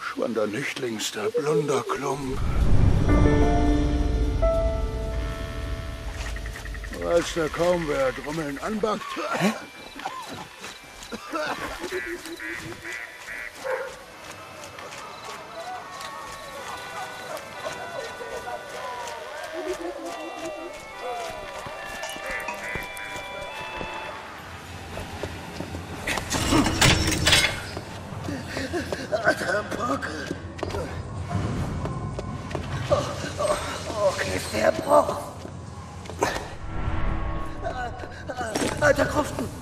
Schwander Nichtlings, der blunder Klump. Als der kaum wer Drummeln anbackt. Alter Bock. Oh, oh, okay, ist der Bruch. Alter Kroften.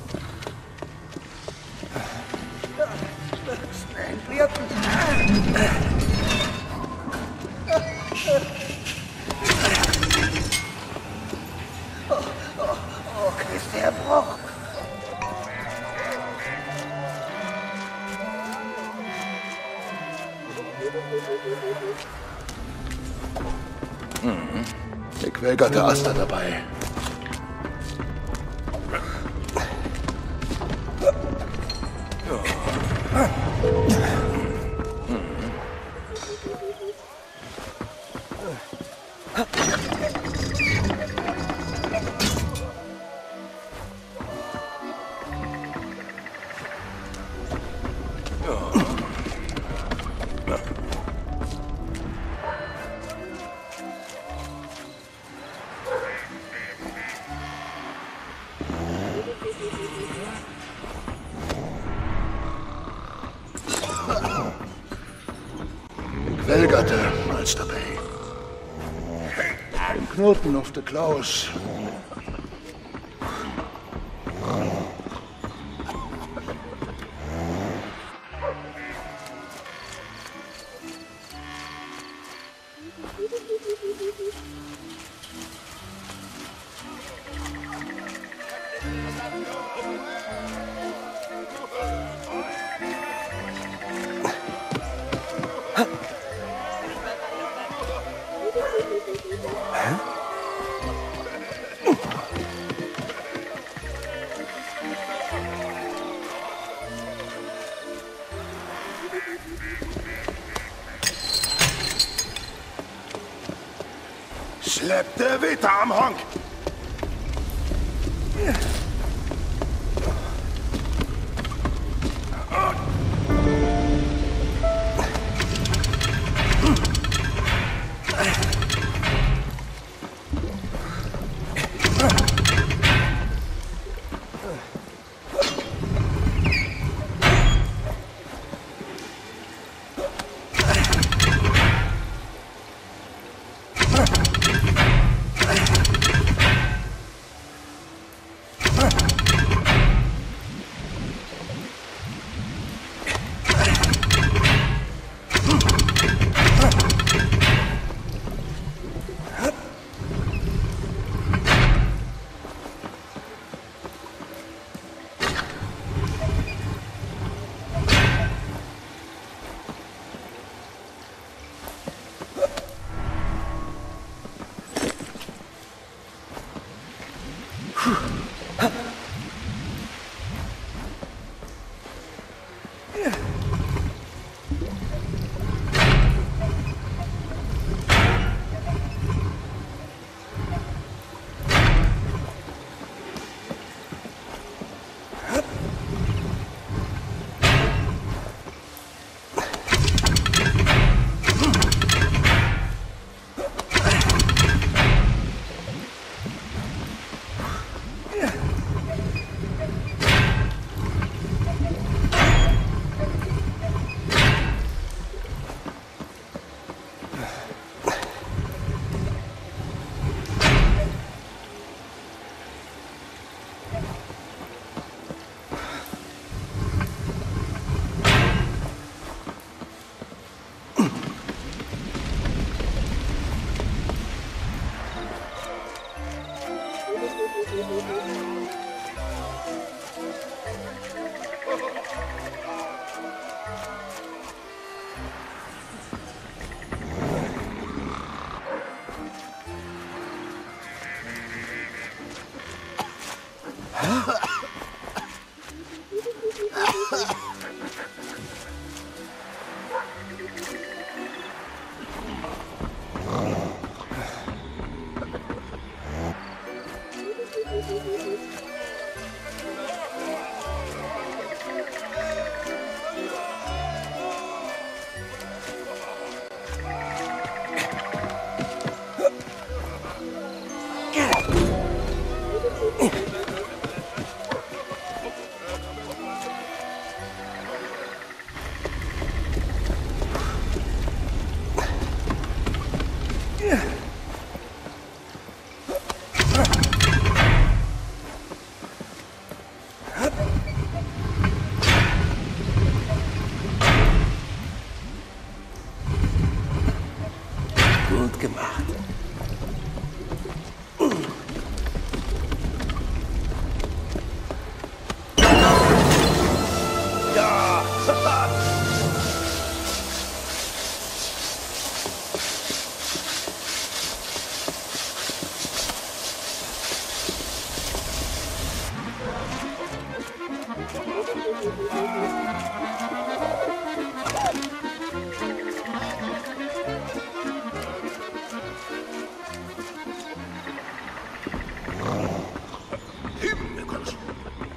Der Quellgatte Aster dabei. Als dabei. Den Knoten auf der Klaus. Tom Hunk.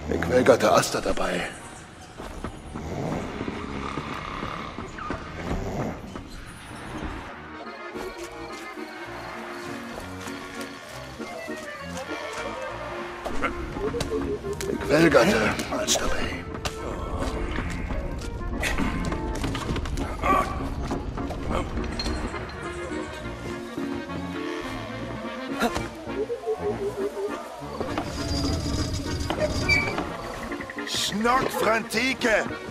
Gequälgerte Aster dabei. Snak Frantike!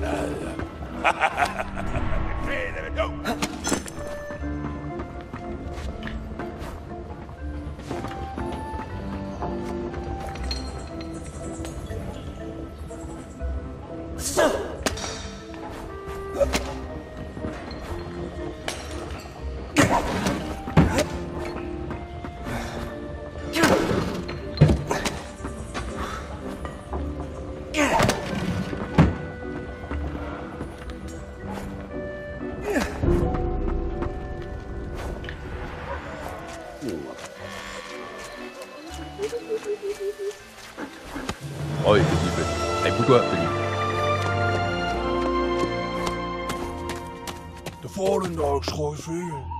Nada. Hey, there we go. hoi il était petit. Et De volgende dag.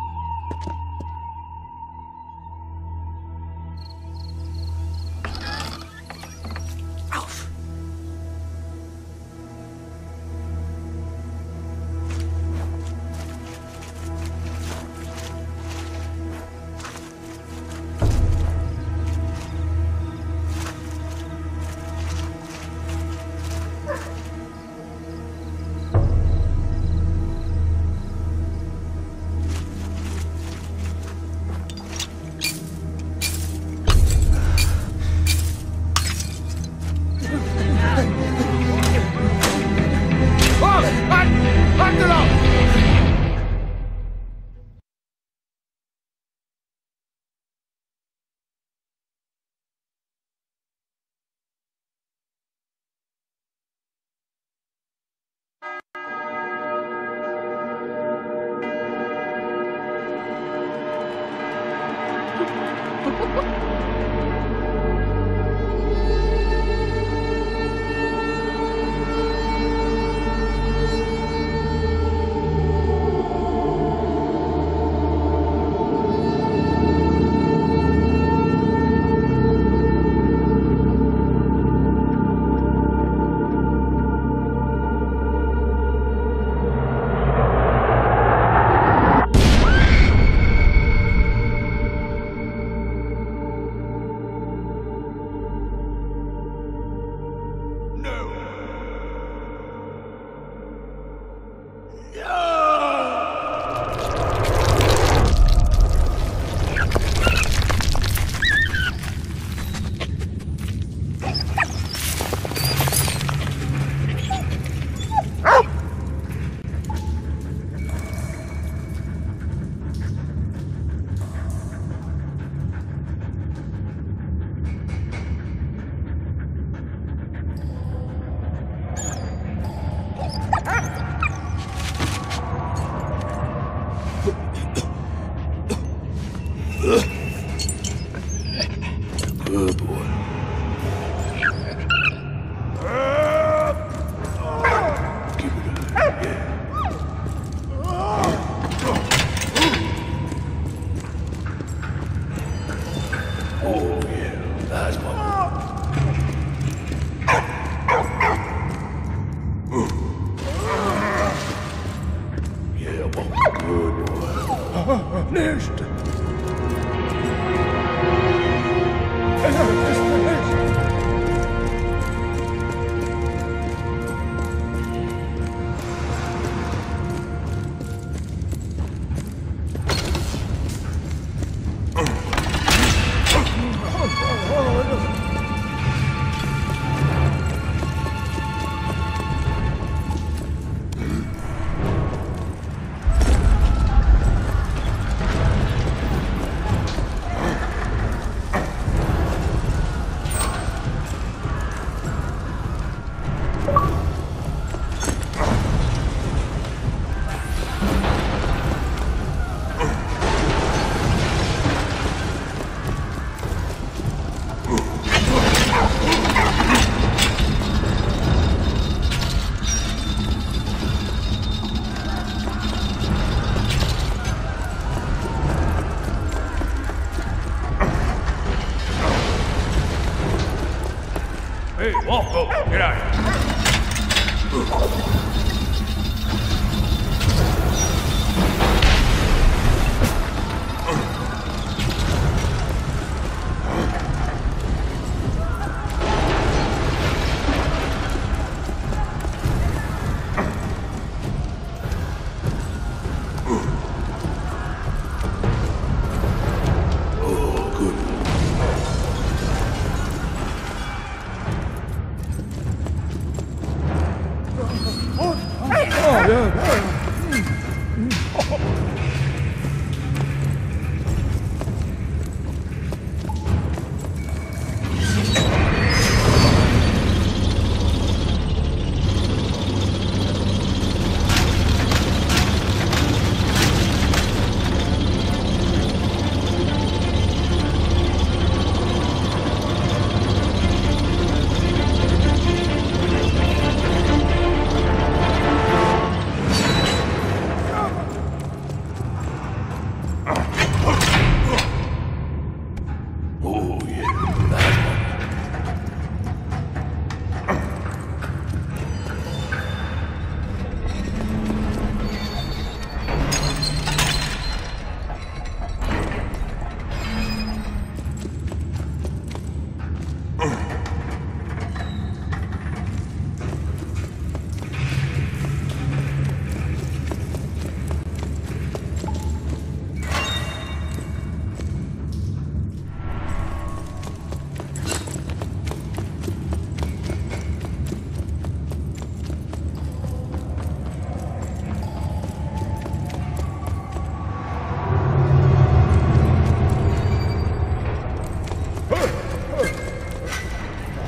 Ha ha ha!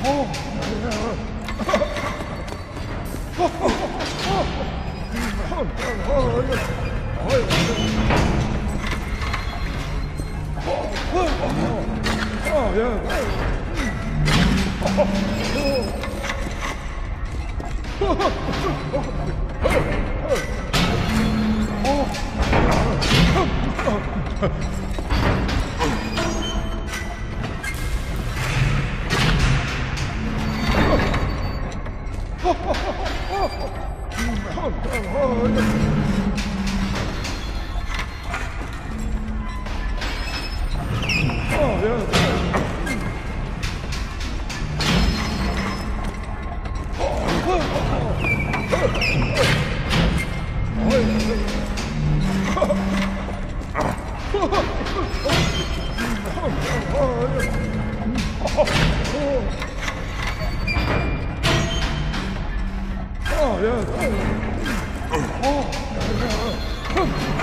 Oh, Oh, on, come.